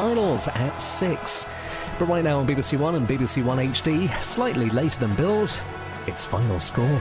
finals at 6. But right now on BBC One and BBC One HD, slightly later than billed, it's final score.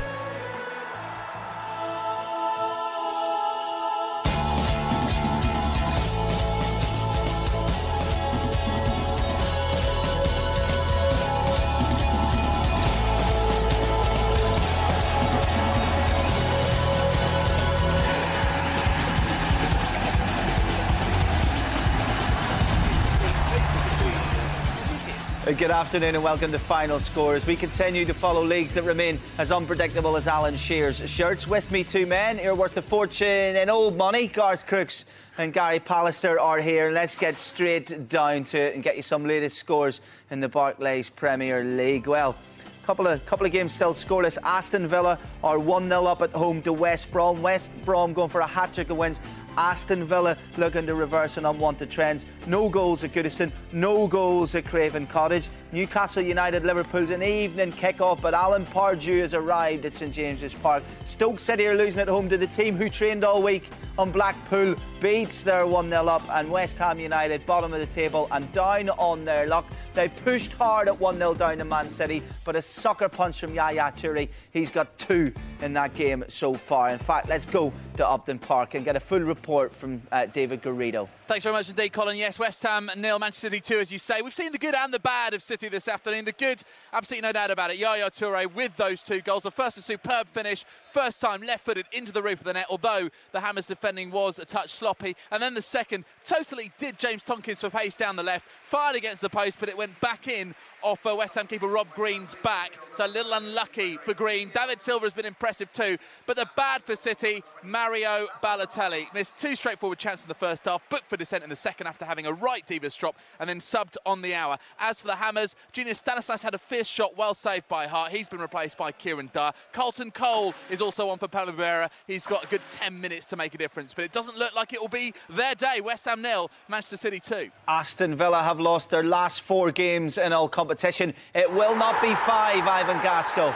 Good afternoon and welcome to Final Scores. We continue to follow leagues that remain as unpredictable as Alan Shearer's shirts. With me, two men who are worth a fortune in old money. Garth Crooks and Gary Pallister are here. Let's get straight down to it and get you some latest scores in the Barclays Premier League. Well, a couple of couple of games still scoreless. Aston Villa are 1 0 up at home to West Brom. West Brom going for a hat trick of wins Aston Villa looking to reverse an unwanted trends. No goals at Goodison, no goals at Craven Cottage. Newcastle United Liverpool's an evening kick-off, but Alan Pardew has arrived at St James's Park. Stoke City are losing at home to the team who trained all week on Blackpool beats their 1 0 up, and West Ham United, bottom of the table and down on their luck. They pushed hard at 1 0 down to Man City, but a sucker punch from Yaya Toure. He's got two in that game so far. In fact, let's go to Upton Park and get a full report from uh, David Garrido. Thanks very much indeed, Colin. Yes, West Ham nil, Manchester City 2, as you say. We've seen the good and the bad of City this afternoon. The good, absolutely no doubt about it. Yaya Toure with those two goals. The first, a superb finish. First time left footed into the roof of the net, although the Hammers defending was a touch sloppy. And then the second, totally did James Tomkins for pace down the left. Fired against the post, but it went back in off uh, West Ham keeper Rob Green's back. So a little unlucky for Green. David Silva has been impressive too. But the bad for City, Mario Balotelli. Missed two straightforward chances in the first half, booked for dissent in the second after having a right Divas drop and then subbed on the hour. As for the Hammers, Junior Stanislas had a fierce shot, well saved by Hart. He's been replaced by Kieran Dyer. Carlton Cole is also on for Palmera. He's got a good 10 minutes to make a difference, but it doesn't look like it will be their day. West Ham nil, Manchester City 2. Aston Villa have lost their last four games in all competition. It will not be five, Ivan Gaskell.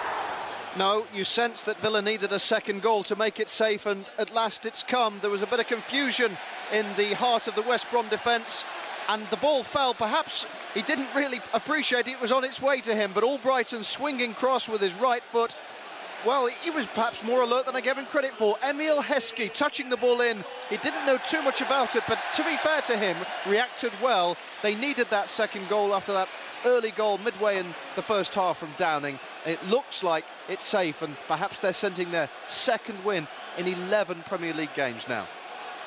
No, you sense that Villa needed a second goal to make it safe, and at last it's come. There was a bit of confusion in the heart of the West Brom defence, and the ball fell. Perhaps he didn't really appreciate it was on its way to him, but Albrighton swinging cross with his right foot. Well, he was perhaps more alert than I gave him credit for. Emile Heskey touching the ball in. He didn't know too much about it, but to be fair to him, reacted well. They needed that second goal after that early goal midway in the first half from Downing. It looks like it's safe, and perhaps they're sending their second win in 11 Premier League games now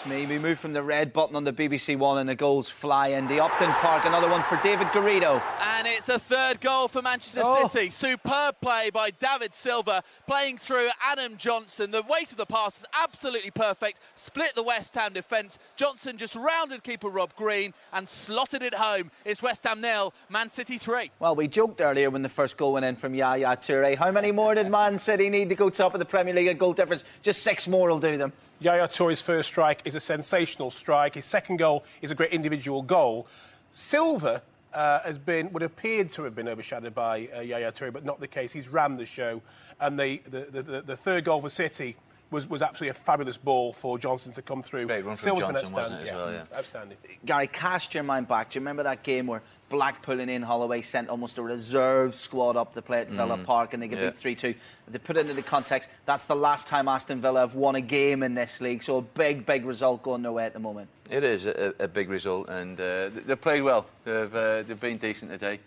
me. We move from the red button on the BBC One and the goals fly in the Upton Park. Another one for David Garrido. And it's a third goal for Manchester oh. City. Superb play by David Silva, playing through Adam Johnson. The weight of the pass is absolutely perfect. Split the West Ham defence. Johnson just rounded keeper Rob Green and slotted it home. It's West Ham nil, Man City 3. Well, we joked earlier when the first goal went in from Yaya Toure. How many more did Man City need to go top of the Premier League at goal difference? Just six more will do them. Yaya Toure's first strike is a sensational strike. His second goal is a great individual goal. Silva uh, has been would appear to have been overshadowed by uh, Yaya Toure, but not the case. He's ran the show, and the the, the, the third goal for City was, was absolutely a fabulous ball for Johnson to come through. Great run from Johnson, wasn't it, yeah, well, yeah. Outstanding. Gary, cast your mind back. Do you remember that game where Blackpool and Ian Holloway sent almost a reserve squad up to play at Villa mm. Park and they get yeah. beat 3 2. To put it into the context, that's the last time Aston Villa have won a game in this league, so a big, big result going their way at the moment. It is a, a big result, and uh, they've played well. They've, uh, they've been decent today.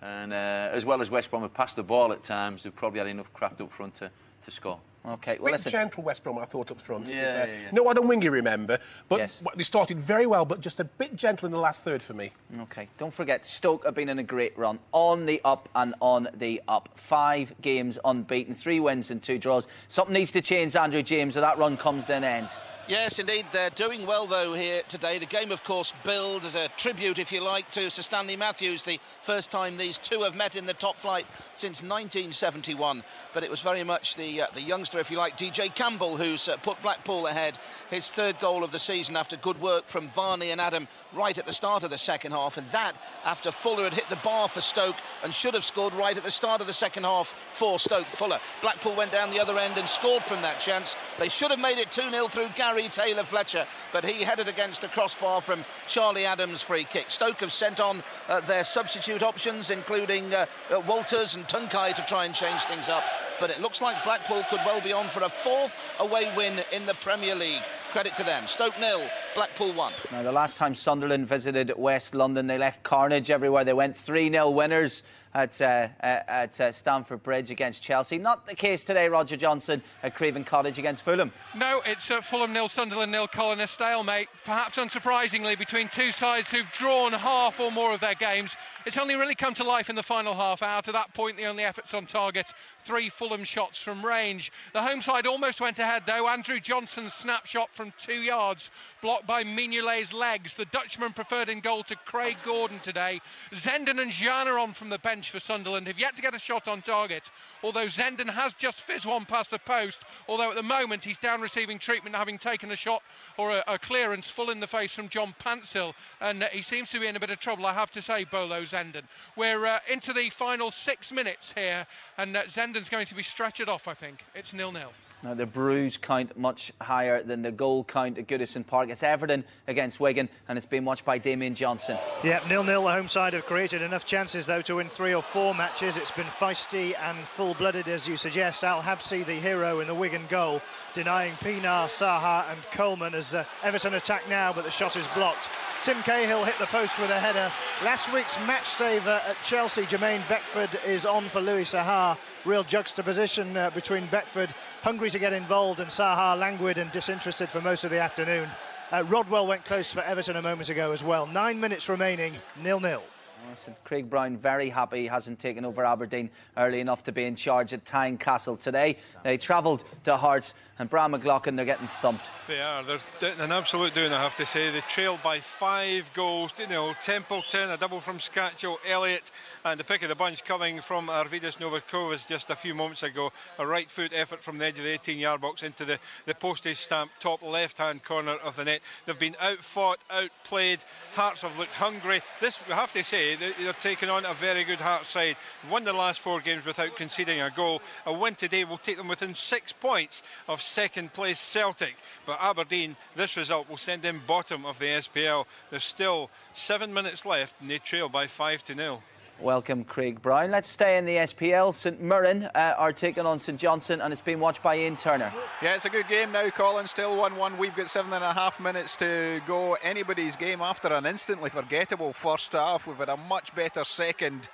And uh, as well as West Brom have passed the ball at times, they've probably had enough craft up front to, to score. Okay, well, bit gentle West Brom, I thought up front. Yeah, yeah, yeah. No, I don't wingy, remember, but yes. they started very well, but just a bit gentle in the last third for me. Okay, don't forget Stoke have been in a great run, on the up and on the up. Five games unbeaten, three wins and two draws. Something needs to change, Andrew James, or that run comes to an end. Yes, indeed. They're doing well, though, here today. The game, of course, billed as a tribute, if you like, to Sir Stanley Matthews, the first time these two have met in the top flight since 1971. But it was very much the uh, the youngster, if you like, DJ Campbell, who's uh, put Blackpool ahead. His third goal of the season after good work from Varney and Adam right at the start of the second half. And that after Fuller had hit the bar for Stoke and should have scored right at the start of the second half for Stoke. Fuller. Blackpool went down the other end and scored from that chance. They should have made it 2 0 through Gary. Gary Taylor Fletcher, but he headed against a crossbar from Charlie Adams' free kick. Stoke have sent on uh, their substitute options, including uh, uh, Walters and Tuncay to try and change things up. But it looks like Blackpool could well be on for a fourth away win in the Premier League. Credit to them. Stoke nil, Blackpool one. Now, the last time Sunderland visited West London, they left carnage everywhere. They went 3 0 winners at, uh, uh, at uh, Stamford Bridge against Chelsea. Not the case today, Roger Johnson, at Craven Cottage against Fulham. No, it's uh, Fulham nil, Sunderland nil, Colin a stalemate. Perhaps unsurprisingly, between two sides who've drawn half or more of their games. It's only really come to life in the final half hour. To that point, the only efforts on target three Fulham shots from range. The home side almost went ahead though. Andrew Johnson's snapshot from two yards, blocked by Mignolet's legs. The Dutchman preferred in goal to Craig Gordon today. Zenden and Gyan on from the bench for Sunderland have yet to get a shot on target, although Zenden has just fizzed one past the post, although at the moment he's down receiving treatment having taken a shot or a, a clearance full in the face from John Pantsil, and he seems to be in a bit of trouble, I have to say, Bolo Zenden. We're uh, into the final six minutes here, and uh, Zenden's going to be stretchered off, I think. It's nil-nil. Now, the bruise count much higher than the goal count at Goodison Park. It's Everton against Wigan, and it's been watched by Damien Johnson. Yep, nil-nil. The home side have created enough chances, though, to win three or four matches. It's been feisty and full-blooded, as you suggest. Al Habsi, the hero in the Wigan goal, denying Pienaar, Saha and Coleman as uh, Everton attack now, but the shot is blocked. Tim Cahill hit the post with a header. Last week's match saver at Chelsea, Jermaine Beckford, is on for Louis Saha. Real juxtaposition uh, between Beckford, hungry to get involved, and Saha languid and disinterested for most of the afternoon. Uh, Rodwell went close for Everton a moment ago as well. Nine minutes remaining, nil-nil. Listen, Craig Brown very happy he hasn't taken over Aberdeen early enough to be in charge at Tynecastle today. They travelled to Hearts and Bram McLaughlin, they're getting thumped. They are. They're an absolute doing, I have to say. They trailed by five goals. You know, Templeton, a double from Skacel, Elliott, and the pick of the bunch coming from Arvydas Novakovas just a few moments ago. A right foot effort from the edge of the 18 yard box into the, the postage stamp top left hand corner of the net. They've been out outfought, outplayed. Hearts have looked hungry. This, we have to say, they've taken on a very good Hearts side. Won the last four games without conceding a goal. A win today will take them within six points of second place Celtic. But Aberdeen, this result will send them bottom of the SPL. There's still seven minutes left and they trail by five to nil. Welcome, Craig Brown. Let's stay in the SPL. St Mirren uh, are taking on St Johnstone, and it's been watched by Ian Turner. Yeah, it's a good game now, Colin. Still 1 1. We've got seven and a half minutes to go. Anybody's game after an instantly forgettable first half. We've had a much better second.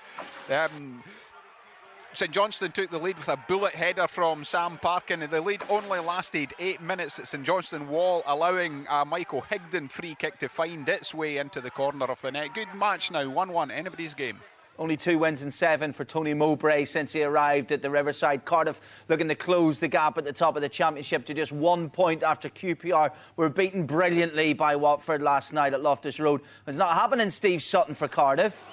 Um, St Johnstone took the lead with a bullet header from Sam Parkin, the lead only lasted eight minutes at St Johnstone wall, allowing a Michael Higdon free kick to find its way into the corner of the net. Good match now, 1 1, anybody's game. Only two wins and seven for Tony Mowbray since he arrived at the Riverside. Cardiff looking to close the gap at the top of the Championship to just one point after QPR were beaten brilliantly by Watford last night at Loftus Road. It's not happening, Steve Sutton, for Cardiff.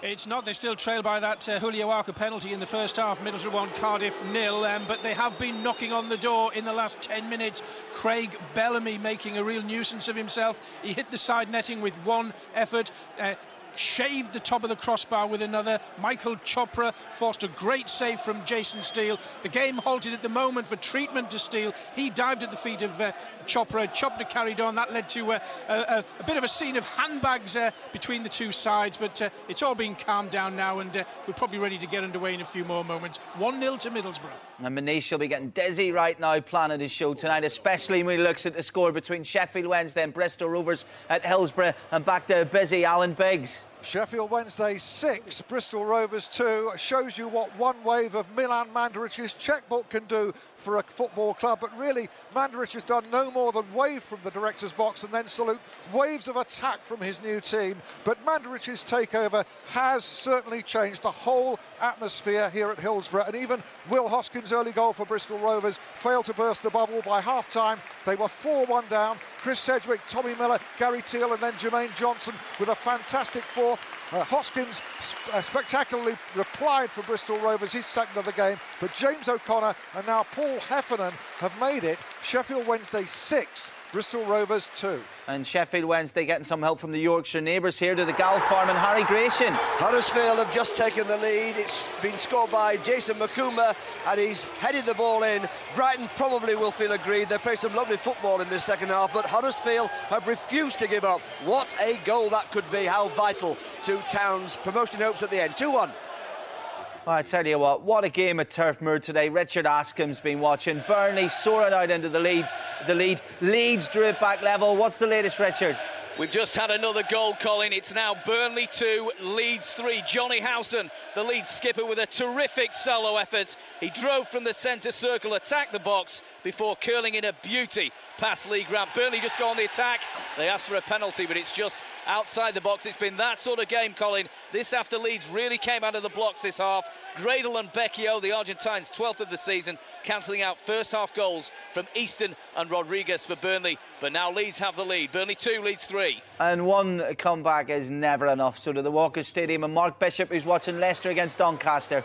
It's not. They still trail by that uh, Julio Arca penalty in the first half. Middlesbrough 1, Cardiff nil. Um, but they have been knocking on the door in the last 10 minutes. Craig Bellamy making a real nuisance of himself. He hit the side netting with one effort. Uh, shaved the top of the crossbar with another. Michael Chopra forced a great save from Jason Steele. The game halted at the moment for treatment to Steele. He dived at the feet of uh, Chopra. Chopra carried on. That led to uh, a, a, bit of a scene of handbags uh, between the two sides, but uh, it's all been calmed down now, and uh, we're probably ready to get underway in a few more moments. 1 0 to Middlesbrough. And Manish will be getting dizzy right now planning his show tonight, especially when he looks at the score between Sheffield Wednesday and Bristol Rovers at Hillsborough and back to a busy Alan Biggs. Sheffield Wednesday 6, Bristol Rovers 2. Shows you what one wave of Milan Mandaric's checkbook can do for a football club. But really, Mandaric has done no more than wave from the director's box and then salute waves of attack from his new team. But Mandaric's takeover has certainly changed the whole atmosphere here at Hillsborough. And even Will Hoskins' early goal for Bristol Rovers failed to burst the bubble by half time. They were 4 1 down. Chris Sedgwick, Tommy Miller, Gary Teale, and then Jermaine Johnson with a fantastic fourth. Uh, Hoskins sp- uh, spectacularly replied for Bristol Rovers, his second of the game. But James O'Connor and now Paul Heffernan have made it Sheffield Wednesday 6, Bristol Rovers 2. And Sheffield Wednesday getting some help from the Yorkshire neighbours here to the Galpharm and Harry Gratian. Huddersfield have just taken the lead. It's been scored by Jason Makumba and he's headed the ball in. Brighton probably will feel aggrieved. They played some lovely football in this second half, but Huddersfield have refused to give up. What a goal that could be. How vital to Town's promotion hopes at the end. 2 1. Well, I tell you what, what a game at Turf Moor today. Richard Askham's been watching. Burnley soaring out into the leads. The lead. Leeds drew it back level. What's the latest, Richard? We've just had another goal, Colin. It's now Burnley 2, Leeds 3. Johnny Howson, the lead skipper, with a terrific solo effort. He drove from the centre circle, attacked the box before curling in a beauty past Lee Grant. Burnley just go on the attack. They asked for a penalty, but it's just outside the box. It's been that sort of game, Colin. This after Leeds really came out of the blocks this half. Gradel and Becchio, the Argentines, 12th of the season, cancelling out first half goals from Easton and Rodriguez for Burnley. But now Leeds have the lead. Burnley 2, Leeds 3. And one comeback is never enough. So to the Walker Stadium and Mark Bishop, who's watching Leicester against Doncaster.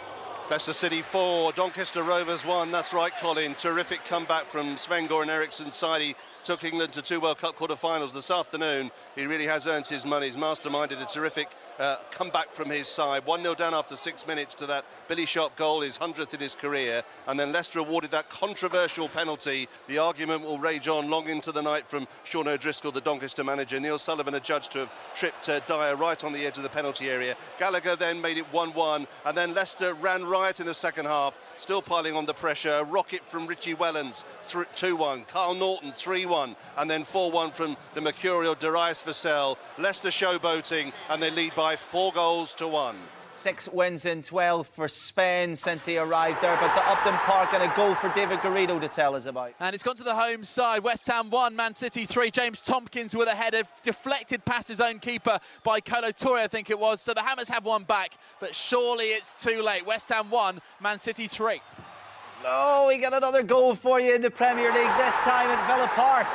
Leicester City 4, Doncaster Rovers 1. That's right, Colin. Terrific comeback from Sven Goran Eriksson's side took England to two World Cup quarter-finals this afternoon. He really has earned his money. He's masterminded a terrific uh, comeback from his side. 1-0 down after six minutes to that Billy Sharp goal, his 100th in his career. And then Leicester awarded that controversial penalty. The argument will rage on long into the night from Sean O'Driscoll, the Doncaster manager. Neil Sullivan adjudged to have tripped uh, Dyer right on the edge of the penalty area. Gallagher then made it 1-1. And then Leicester ran riot in the second half, still piling on the pressure. rocket from Richie Wellens, 2-1. Kyle Naughton, 3-1. And then 4-1 from the Mercurial Darius Vassell. Leicester showboating, and they lead by four goals to one. Six wins in 12 for Sven since he arrived there, but the Upton Park and a goal for David Garrido to tell us about. And it's gone to the home side. West Ham 1, Man City 3. James Tomkins with a header, deflected past his own keeper by Kolo Touré, I think it was. So the Hammers have one back, but surely it's too late. West Ham 1, Man City 3. Oh, we got another goal for you in the Premier League, this time at Villa Park.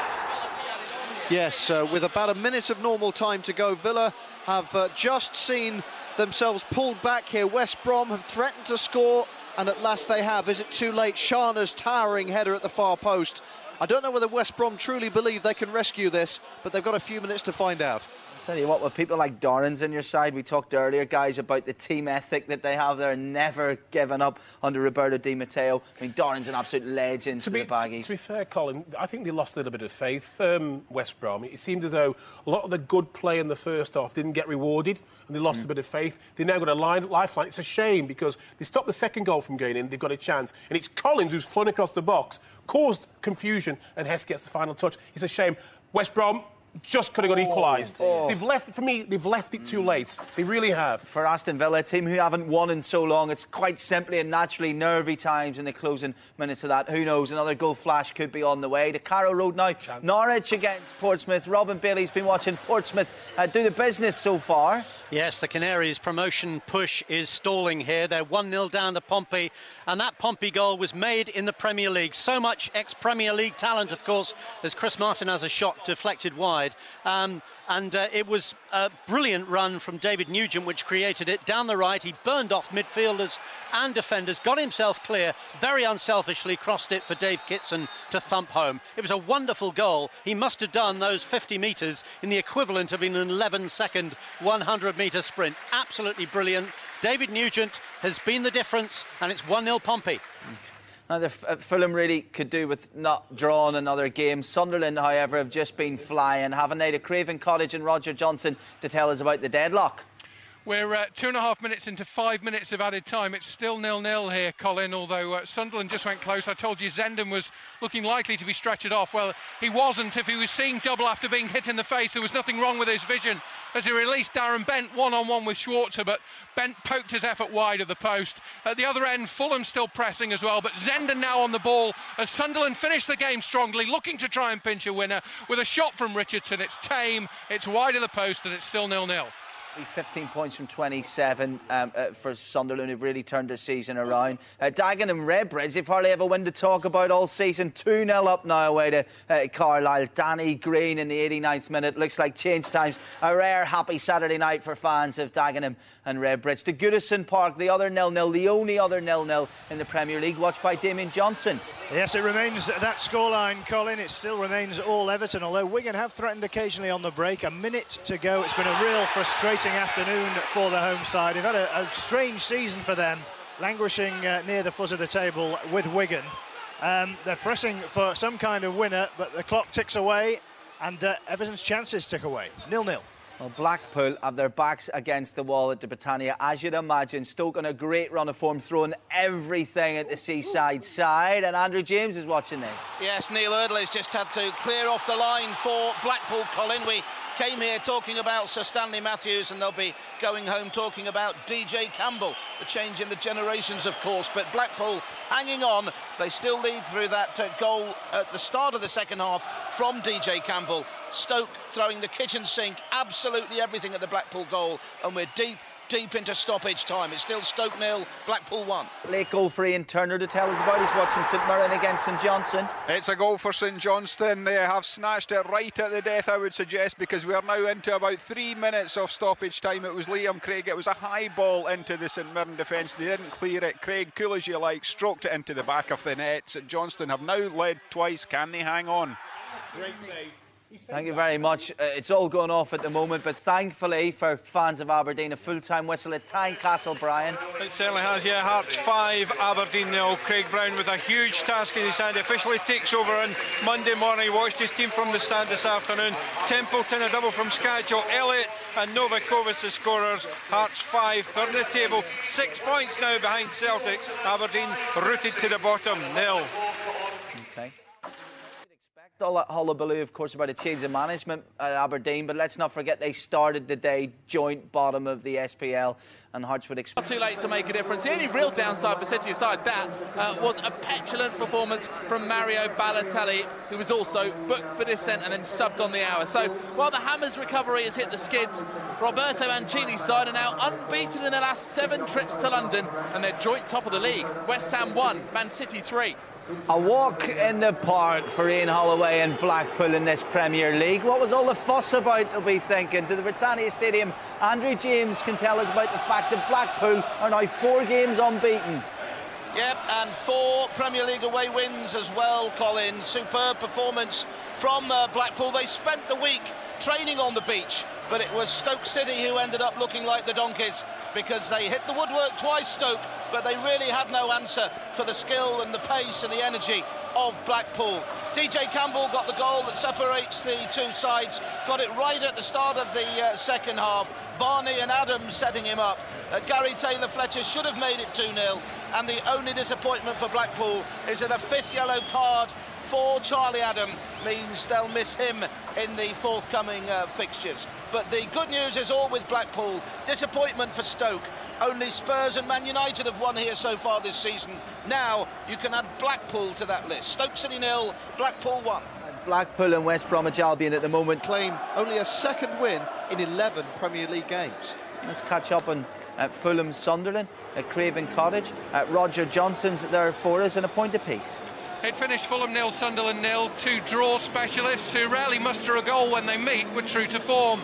Yes, uh, with about a minute of normal time to go, Villa have uh, just seen themselves pulled back here. West Brom have threatened to score, and at last they have. Is it too late? Sharna's towering header at the far post. I don't know whether West Brom truly believe they can rescue this, but they've got a few minutes to find out. Tell you what, with people like Dorrans in your side, we talked earlier, guys, about the team ethic that they have there, never giving up under Roberto Di Matteo. I mean, Dorrans an absolute legend to, be, the baggies. To be fair, Colin, I think they lost a little bit of faith, um, West Brom. It seemed as though a lot of the good play in the first half didn't get rewarded, and they lost mm. a bit of faith. They now got a line, lifeline. It's a shame because they stopped the second goal from going in. They've got a chance, and it's Collins who's flown across the box, caused confusion, and Hess gets the final touch. It's a shame. West Brom, just could have got equalised. Oh. They've left, for me, they've left it too late. They really have. For Aston Villa, a team who haven't won in so long, it's quite simply and naturally nervy times in the closing minutes of that. Who knows, another goal flash could be on the way. To Carrow Road now, Chance. Norwich against Portsmouth. Robin Bailey's been watching Portsmouth uh, do the business so far. Yes, the Canaries' promotion push is stalling here. They're 1-0 down to Pompey, and that Pompey goal was made in the Premier League. So much ex-Premier League talent, of course, as Chris Martin has a shot deflected wide. Um, and uh, it was a brilliant run from David Nugent, which created it down the right. He burned off midfielders and defenders, got himself clear, very unselfishly crossed it for Dave Kitson to thump home. It was a wonderful goal. He must have done those 50 metres in the equivalent of an 11 second 100 metre sprint. Absolutely brilliant. David Nugent has been the difference, and it's 1 0 Pompey. Neither uh, Fulham really could do with not drawing another game. Sunderland, however, have just been flying, haven't they? To Craven Cottage and Roger Johnson to tell us about the deadlock. We're uh, two and a half minutes into five minutes of added time. It's still nil-nil here, Colin, although uh, Sunderland just went close. I told you Zenden was looking likely to be stretchered off. Well, he wasn't. If he was seeing double after being hit in the face, there was nothing wrong with his vision as he released Darren Bent one-on-one with Schwarzer, but Bent poked his effort wide of the post. At the other end, Fulham still pressing as well, but Zenden now on the ball as Sunderland finish the game strongly, looking to try and pinch a winner with a shot from Richardson. It's tame, it's wide of the post, and it's still nil-nil. 15 points from 27 um, uh, for Sunderland, who've really turned their season around. Uh, Dagenham and Redbridge, they've hardly ever win to talk about all season. 2 0 up now away to uh, Carlisle. Danny Green in the 89th minute. Looks like change times. A rare happy Saturday night for fans of Dagenham and Redbridge. The Goodison Park, the other nil nil, the only other nil nil in the Premier League, watched by Damien Johnson. Yes, it remains that scoreline, Colin. It still remains all Everton, although Wigan have threatened occasionally on the break. A minute to go. It's been a real frustrating afternoon for the home side. They've had a, a strange season for them, languishing uh, near the foot of the table with Wigan. Um, they're pressing for some kind of winner, but the clock ticks away, and uh, Everton's chances tick away. Nil-nil. Well, Blackpool have their backs against the wall at the Britannia. As you'd imagine, Stoke on a great run of form, throwing everything at the seaside side. And Andrew James is watching this. Yes, Neal Eardley's just had to clear off the line for Blackpool, Colin. We came here talking about Sir Stanley Matthews, and they'll be going home talking about DJ Campbell. The change in the generations, of course, but Blackpool hanging on. They still lead through that uh, goal at the start of the second half from DJ Campbell. Stoke throwing the kitchen sink, absolutely everything at the Blackpool goal, and we're deep deep into stoppage time. It's still Stoke nil, Blackpool one. Late goal for Ian Turner to tell us about. He's watching St Mirren against St Johnstone. It's a goal for St Johnstone. They have snatched it right at the death, I would suggest, because we are now into about three minutes of stoppage time. It was Liam Craig. It was a high ball into the St Mirren defence. They didn't clear it. Craig, cool as you like, stroked it into the back of the net. St Johnstone have now led twice. Can they hang on? Great save. Thank you very much. Uh, it's all going off at the moment, but thankfully for fans of Aberdeen, a full-time whistle at Tynecastle, Brian. It certainly has, yeah. Hearts 5, Aberdeen nil. Craig Brown with a huge task in his hand. Officially takes over on Monday morning. He watched his team from the stand this afternoon. Templeton a double from Skacel. Elliott and Novakovic the scorers. Hearts 5, third in the table. Six points now behind Celtic. Aberdeen rooted to the bottom, nil. Okay all that hullabaloo, of course, about a change of management at Aberdeen, but let's not forget they started the day joint bottom of the SPL, and Hearts would expect. Too late to make a difference. The only real downside for City aside that uh, was a petulant performance from Mario Balotelli, who was also booked for dissent and then subbed on the hour. So while the Hammers recovery has hit the skids, Roberto Mancini's side are now unbeaten in their last seven trips to London, and they're joint top of the league. West Ham 1, Man City 3. A walk in the park for Ian Holloway and Blackpool in this Premier League. What was all the fuss about, they'll be thinking? To the Britannia Stadium, Andrew James can tell us about the fact that Blackpool are now four games unbeaten. Yep, and four Premier League away wins as well, Colin. Superb performance from uh, Blackpool. They spent the week training on the beach, but it was Stoke City who ended up looking like the donkeys because they hit the woodwork twice, Stoke, but they really had no answer for the skill and the pace and the energy of Blackpool. DJ Campbell got the goal that separates the two sides, got it right at the start of the uh, second half. Varney and Adams setting him up. Uh, Gary Taylor Fletcher should have made it 2 0, and the only disappointment for Blackpool is that a fifth yellow card for Charlie Adam means they'll miss him in the forthcoming uh, fixtures. But the good news is all with Blackpool. Disappointment for Stoke. Only Spurs and Man United have won here so far this season. Now you can add Blackpool to that list. Stoke City nil, Blackpool one. Blackpool and West Bromwich Albion at the moment claim only a second win in 11 Premier League games. Let's catch up on at Fulham Sunderland, at Craven Cottage, at Roger Johnson's there for us and a point apiece. It finished Fulham nil, Sunderland nil. Two draw specialists who rarely muster a goal when they meet were true to form.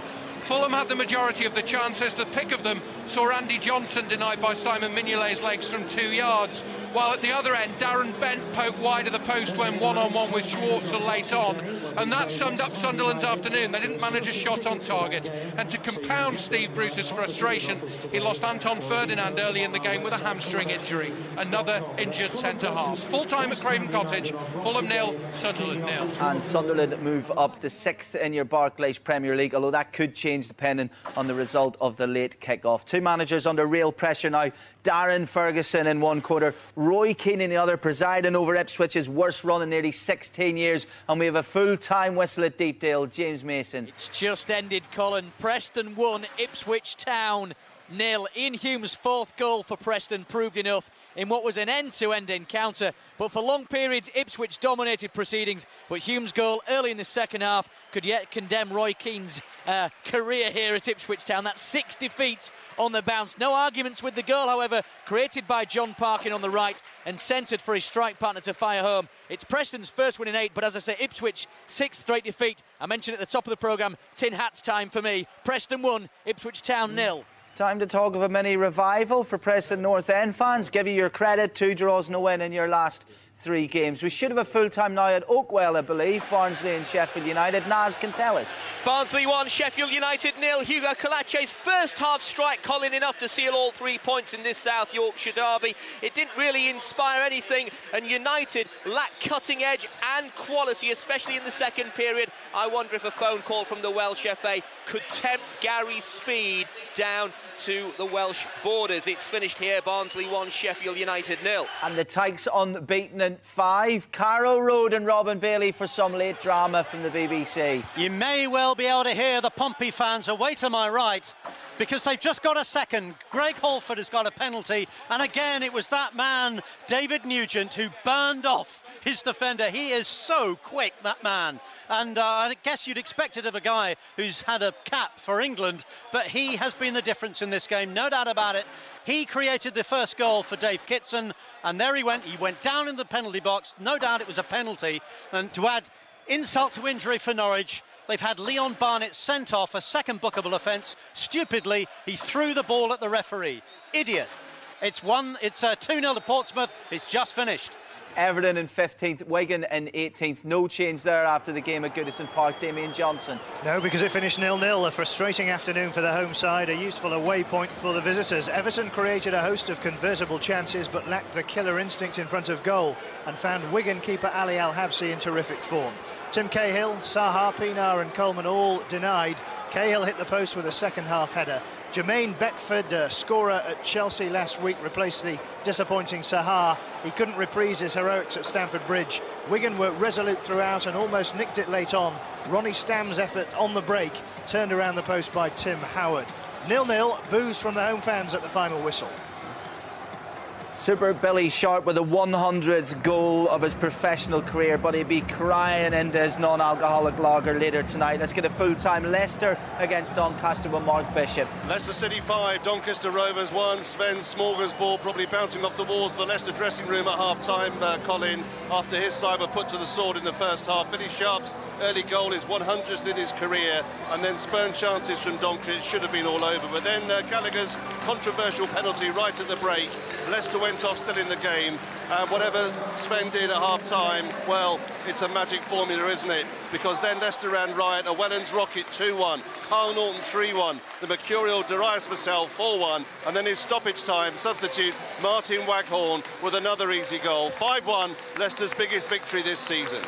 Fulham had the majority of the chances. The pick of them saw Andy Johnson denied by Simon Mignolet's legs from two yards. While at the other end, Darren Bent poked wide of the post when one-on-one with Schwarzer late on. And that summed up Sunderland's afternoon. They didn't manage a shot on target. And to compound Steve Bruce's frustration, he lost Anton Ferdinand early in the game with a hamstring injury. Another injured centre-half. Full-time at Craven Cottage, Fulham nil, Sunderland nil. And Sunderland move up to sixth in your Barclays Premier League, although that could change depending on the result of the late kick-off. Two managers under real pressure now. Darren Ferguson in one quarter, Roy Keane in the other, presiding over Ipswich's worst run in nearly 16 years. And we have a full time whistle at Deepdale. James Mason. It's just ended, Colin. Preston won, Ipswich Town nil. Iain Hume's fourth goal for Preston proved enough in what was an end-to-end encounter. But for long periods, Ipswich dominated proceedings. But Hume's goal early in the second half could yet condemn Roy Keane's uh, career here at Ipswich Town. That's 60 feet on the bounce. No arguments with the goal, however, created by John Parkin on the right and centred for his strike partner to fire home. It's Preston's first win in eight, but as I say, Ipswich sixth straight defeat. I mentioned at the top of the programme, tin hats time for me. Preston won, Ipswich Town nil. Time to talk of a mini revival for Preston North End fans. Give you your credit, two draws, no win in your last three games. We should have a full time now at Oakwell, I believe. Barnsley and Sheffield United. Naz can tell us. Barnsley 1, Sheffield United nil. Hugo Colace's first half strike, Colin enough to seal all three points in this South Yorkshire derby. It didn't really inspire anything, and United lacked cutting edge and quality, especially in the second period. I wonder if a phone call from the Welsh FA could tempt Gary Speed down to the Welsh borders. It's finished here, Barnsley 1, Sheffield United nil. And the Tykes unbeaten five. Carrow Road and Robin Bailey for some late drama from the BBC. You may well be able to hear the Pompey fans away to my right because they've just got a second. Greg Halford has got a penalty, and again it was that man, David Nugent, who burned off his defender. He is so quick, that man. And uh, I guess you'd expect it of a guy who's had a cap for England, but he has been the difference in this game, no doubt about it. He created the first goal for Dave Kitson, and there he went. He went down in the penalty box. No doubt it was a penalty. And to add insult to injury for Norwich, They've had Leon Barnett sent off a second bookable offence. Stupidly, he threw the ball at the referee. Idiot. It's one. It's uh, 2 0 to Portsmouth. It's just finished. Everton in 15th, Wigan in 18th. No change there after the game at Goodison Park. Damien Johnson. No, because it finished nil-nil. A frustrating afternoon for the home side, a useful away point for the visitors. Everton created a host of convertible chances, but lacked the killer instinct in front of goal and found Wigan keeper Ali Al-Habsi in terrific form. Tim Cahill, Saha, Pienaar and Coleman all denied. Cahill hit the post with a second half header. Jermaine Beckford, uh, scorer at Chelsea last week, replaced the disappointing Saha. He couldn't reprise his heroics at Stamford Bridge. Wigan were resolute throughout and almost nicked it late on. Ronnie Stam's effort on the break turned around the post by Tim Howard. Nil-nil, boos from the home fans at the final whistle. Super Billy Sharp with the 100th goal of his professional career, but he'd be crying into his non alcoholic lager later tonight. Let's get a full time Leicester against Doncaster with Mark Bishop. Leicester City 5, Doncaster Rovers 1. Sven Smorgas's ball probably bouncing off the walls of the Leicester dressing room at half time, uh, Colin, after his side were put to the sword in the first half. Billy Sharp's early goal is 100th in his career, and then spurned chances from Doncaster should have been all over. But then uh, Gallagher's controversial penalty right at the break. Leicester went off still in the game. And whatever Sven did at half time, well, it's a magic formula, isn't it? Because then Leicester ran riot. A Wellens Rocket 2 1, Kyle Naughton 3 1, the Mercurial Darius Vassell 4 1, and then in stoppage time, substitute Martyn Waghorn with another easy goal. 5 1, Leicester's biggest victory this season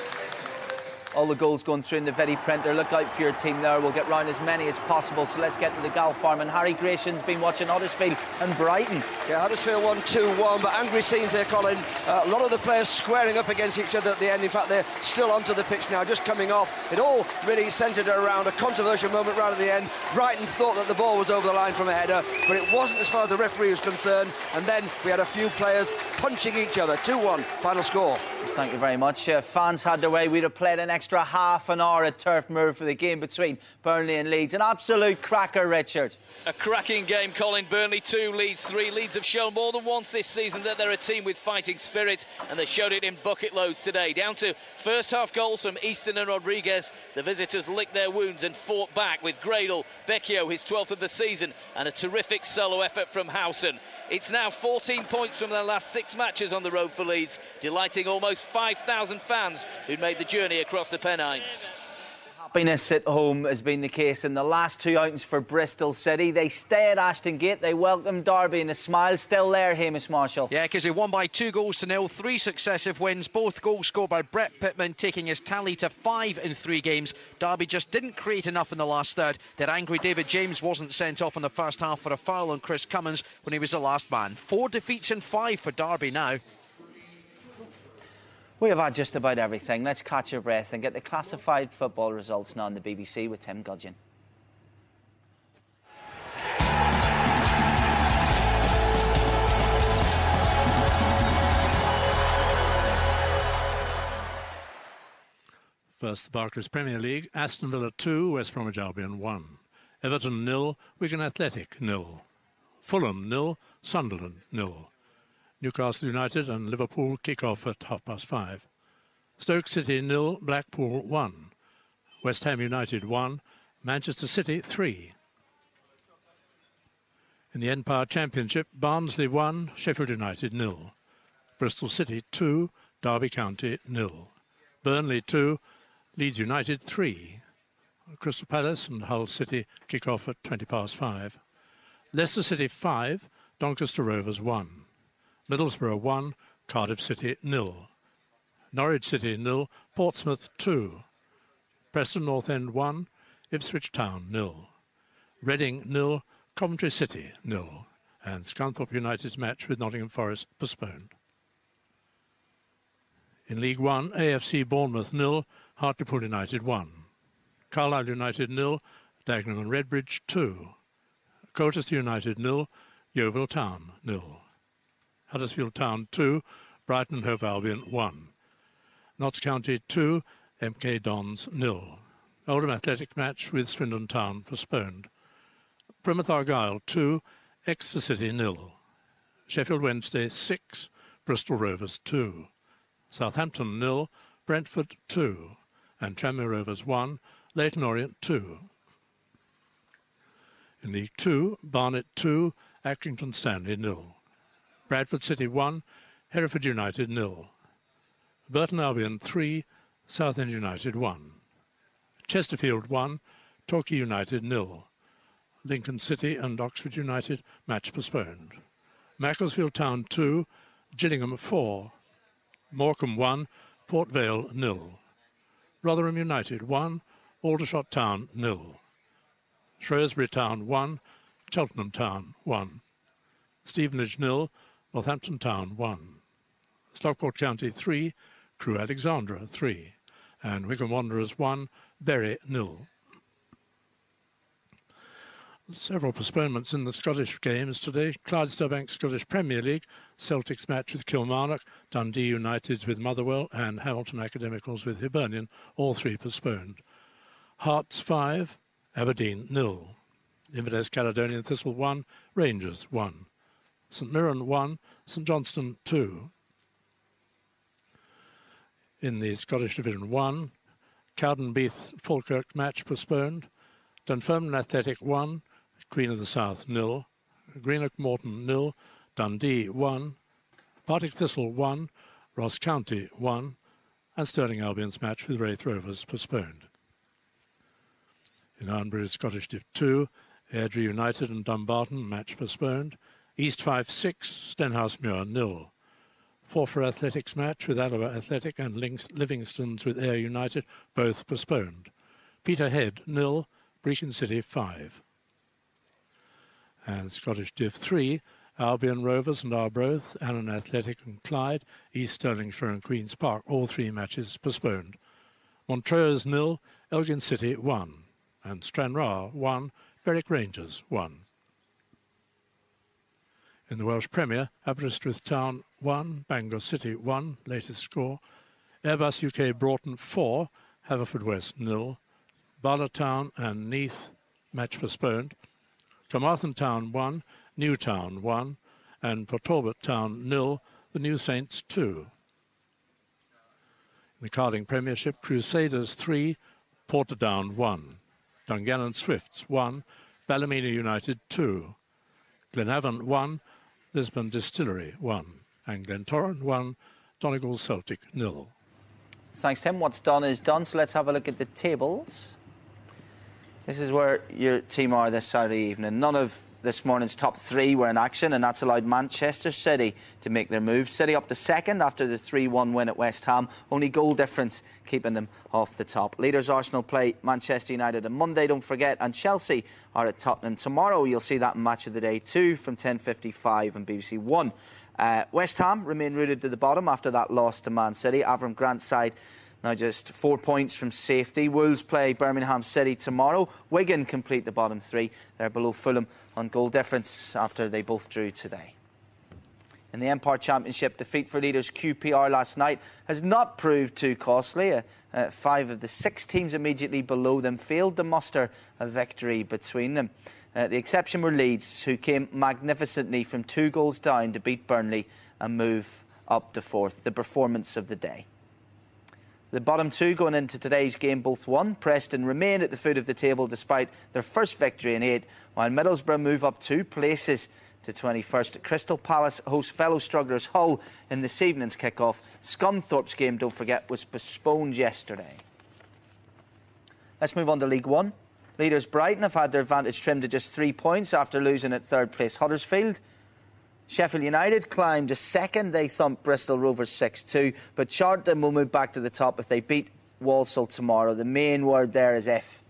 all the goals going through in the very printer. Look out for your team there. We'll get round as many as possible. So let's get to the Galpharm. And Harry Grayson's been watching Huddersfield and Brighton. Yeah, Huddersfield 1 2 1. But angry scenes here, Colin. Uh, a lot of the players squaring up against each other at the end. In fact, they're still onto the pitch now, just coming off. It all really centred around a controversial moment right at the end. Brighton thought that the ball was over the line from a header, but it wasn't as far as the referee was concerned. And then we had a few players punching each other. 2 1, final score. Thank you very much. Uh, fans had their way. We'd have played an extra half an hour at Turf Moor for the game between Burnley and Leeds. An absolute cracker, Richard. A cracking game, Colin. Burnley 2, Leeds 3. Leeds have shown more than once this season that they're a team with fighting spirit, and they showed it in bucket loads today. Down to first half goals from Easton and Rodriguez, the visitors licked their wounds and fought back with Gradel, Becchio, his 12th of the season, and a terrific solo effort from Howson. It's now 14 points from their last six matches on the road for Leeds, delighting almost 5,000 fans who made the journey across the Pennines happiness at home has been the case in the last two outings for Bristol City. They stay at Ashton Gate. They welcome Derby and a smile still there, Hamish Marshall. Yeah, because they won by two goals to nil, three successive wins, both goals scored by Brett Pitman, taking his tally to five in three games. Derby just didn't create enough in the last third. Their angry David James wasn't sent off in the first half for a foul on Kris Commons when he was the last man. Four defeats in five for Derby now. We have had just about everything. Let's catch your breath and get the classified football results now on the BBC with Tim Gudgin. First, the Barclays Premier League. Aston Villa 2, West Bromwich Albion 1. Everton nil, Wigan Athletic nil. Fulham nil, Sunderland nil. Newcastle United and Liverpool kick off at half past five. Stoke City nil, Blackpool one. West Ham United one, Manchester City three. In the npower Championship, Barnsley one, Sheffield United nil. Bristol City two, Derby County nil. Burnley 2, Leeds United 3. Crystal Palace and Hull City kick off at 20 past 5. Leicester City 5, Doncaster Rovers 1. Middlesbrough 1, Cardiff City nil. Norwich City nil, Portsmouth 2. Preston North End 1, Ipswich Town nil. Reading nil, Coventry City nil. And Scunthorpe United's match with Nottingham Forest postponed. In League One, AFC Bournemouth nil, Hartlepool United 1. Carlisle United nil, Dagenham and Redbridge 2. Colchester United nil, Yeovil Town nil. Huddersfield Town 2, Brighton Hove Albion 1. Notts County 2, MK Dons nil. Oldham Athletic match with Swindon Town postponed. Plymouth Argyle 2, Exeter City nil. Sheffield Wednesday 6, Bristol Rovers 2. Southampton nil, Brentford 2. And Tranmere Rovers 1, Leyton Orient 2. In League 2, Barnet 2, Accrington Stanley nil. Bradford City 1, Hereford United nil. Burton Albion 3, Southend United 1. Chesterfield 1, Torquay United nil. Lincoln City and Oxford United match postponed. Macclesfield Town 2, Gillingham 4. Morecambe 1, Port Vale nil. Rotherham United 1, Aldershot Town nil. Shrewsbury Town 1, Cheltenham Town 1. Stevenage nil, Northampton Town 1. Stockport County 3, Crewe Alexandra 3. And Wycombe Wanderers 1, Bury nil. Several postponements in the Scottish games today. Clydesdale Scottish Premier League, Celtic's match with Kilmarnock, Dundee United's with Motherwell, and Hamilton Academicals with Hibernian, all three postponed. Hearts 5, Aberdeen nil. Inverness Caledonian Thistle 1, Rangers 1. St Mirren 1, St Johnstone 2. In the Scottish Division 1, Cowdenbeath Falkirk match postponed. Dunfermline Athletic 1, Queen of the South nil, Greenock Morton nil, Dundee 1, Partick Thistle 1, Ross County 1, and Stirling Albion's match with Raith Rovers postponed. In Irn-Bru Scottish Div 2, Airdrie United and Dumbarton match postponed. East Fife 6, Stenhousemuir nil. Forfar Athletics match with Alloa Athletic and Links Livingston's with Ayr United both postponed. Peterhead nil, Brechin City 5 and Scottish Div 3, Albion Rovers and Arbroath, Annan Athletic and Clyde, East Stirlingshire and Queen's Park, all three matches postponed. Montrose nil, Elgin City 1, and Stranraer 1, Berwick Rangers 1. In the Welsh Premier, Aberystwyth Town 1, Bangor City 1, latest score. Airbus UK Broughton 4, Haverfordwest nil. Bala Town and Neath match postponed. Carmarthen Town 1, Newtown 1, and Port Talbot Town nil, the New Saints 2. In the Carling Premiership, Crusaders 3, Portadown 1, Dungannon Swifts 1, Ballymena United 2, Glenavon 1, Lisburn Distillery 1, and Glentoran 1, Donegal Celtic nil. Thanks, Tim. What's done is done, so let's have a look at the tables. This is where your team are this Saturday evening. None of this morning's top three were in action, and that's allowed Manchester City to make their move. City up to second after the 3 1 win at West Ham. Only goal difference keeping them off the top. Leaders Arsenal play Manchester United on Monday, don't forget, and Chelsea are at Tottenham tomorrow. You'll see that Match of the Day 2 from 10.55 on BBC One. Uh, West Ham remain rooted to the bottom after that loss to Man City. Avram Grant's side now just four points from safety. Wolves play Birmingham City tomorrow. Wigan complete the bottom three. They're below Fulham on goal difference after they both drew today. In the npower Championship, defeat for leaders QPR last night has not proved too costly. Uh, uh, five of the six teams immediately below them failed to muster a victory between them. Uh, the exception were Leeds, who came magnificently from two goals down to beat Burnley and move up to fourth. The performance of the day. The bottom two going into today's game both won. Preston remain at the foot of the table despite their first victory in eight, while Middlesbrough move up two places to 21st. Crystal Palace host fellow strugglers Hull in this evening's kick-off. Scunthorpe's game, don't forget, was postponed yesterday. Let's move on to League One. Leaders Brighton have had their advantage trimmed to just three points after losing at third place Huddersfield. Sheffield United climbed to second. They thumped Bristol Rovers 6 2. But Charlton will move back to the top if they beat Walsall tomorrow. The main word there is if.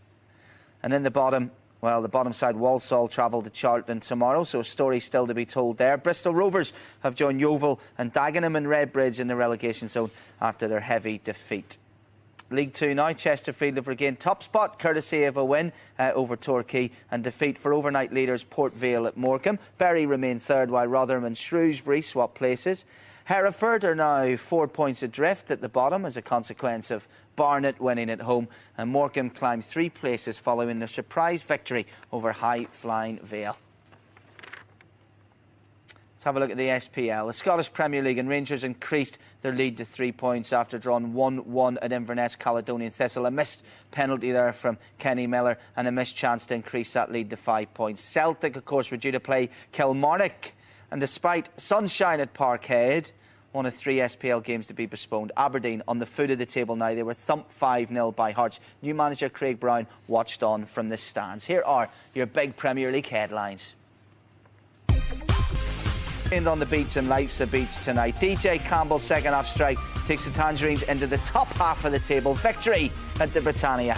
And in the bottom, well, the bottom side, Walsall travel to Charlton tomorrow, so a story still to be told there. Bristol Rovers have joined Yeovil and Dagenham and Redbridge in the relegation zone after their heavy defeat. League Two now, Chesterfield have regained top spot courtesy of a win uh, over Torquay and defeat for overnight leaders Port Vale at Morecambe. Bury remain third while Rotherham and Shrewsbury swap places. Hereford are now four points adrift at the bottom as a consequence of Barnet winning at home, and Morecambe climbed three places following their surprise victory over high flying Vale. Have a look at the SPL. The Scottish Premier League and Rangers increased their lead to three points after drawing 1 1 at Inverness Caledonian Thistle. A missed penalty there from Kenny Miller and a missed chance to increase that lead to five points. Celtic, of course, were due to play Kilmarnock, and despite sunshine at Parkhead, one of three SPL games to be postponed. Aberdeen on the foot of the table now. They were thumped 5 0 by Hearts. New manager Craig Brown watched on from the stands. Here are your big Premier League headlines. And on the beach and life's a beach tonight. DJ Campbell's second half strike takes the Tangerines into the top half of the table. Victory at the Britannia.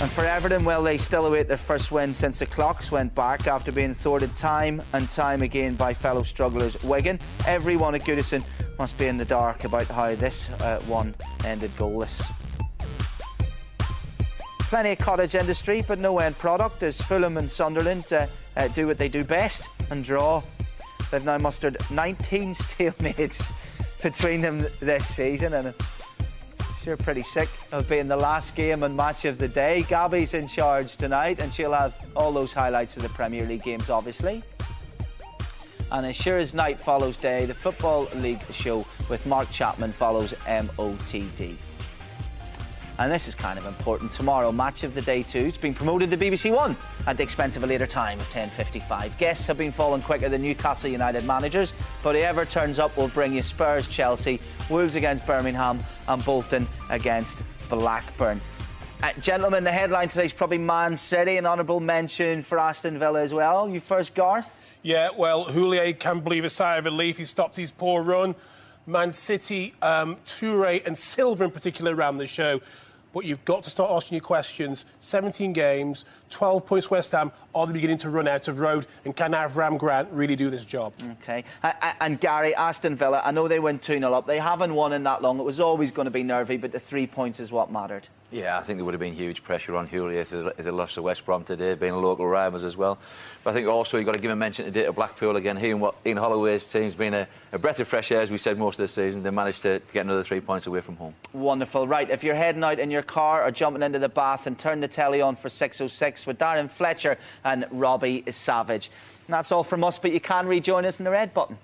And for Everton, well, they still await their first win since the clocks went back after being thwarted time and time again by fellow strugglers Wigan. Everyone at Goodison must be in the dark about how this uh, one ended goalless. Plenty of cottage industry, but no end product as Fulham and Sunderland uh, uh, do what they do best and draw. They've now mustered 19 stalemates between them this season, and sure pretty sick of being the last game and match of the day. Gabby's in charge tonight, and she'll have all those highlights of the Premier League games, obviously. And as sure as night follows day, the Football League show with Mark Chapman follows MOTD. And this is kind of important. Tomorrow, match of the day two is being promoted to BBC One at the expense of a later time of 10.55. Guests have been falling quicker than Newcastle United managers, but whoever turns up will bring you Spurs, Chelsea, Wolves against Birmingham and Bolton against Blackburn. Uh, gentlemen, the headline today is probably Man City, an honourable mention for Aston Villa as well. You first, Garth? Yeah, well, Houllier can't believe a sigh of relief. He stopped his poor run. Man City, um, Toure and Silva in particular ran the show but you've got to start asking your questions. 17 games, 12 points West Ham. Are they beginning to run out of road? And can Avram Grant really do this job? Okay. And Gary, Aston Villa, I know they went 2 0 up. They haven't won in that long. It was always going to be nervy, but the three points is what mattered. Yeah, I think there would have been huge pressure on Houllier if they lost to West Brom today, being local rivals as well. But I think also you've got to give a mention today to Blackpool again. He and what Ian Holloway's team's been a, a breath of fresh air, as we said most of the season. They managed to get another three points away from home. Wonderful. Right, if you're heading out in your car or jumping into the bath and turn the telly on for 606 with Darren Fletcher and Robbie Savage. And that's all from us, but you can rejoin us in the red button.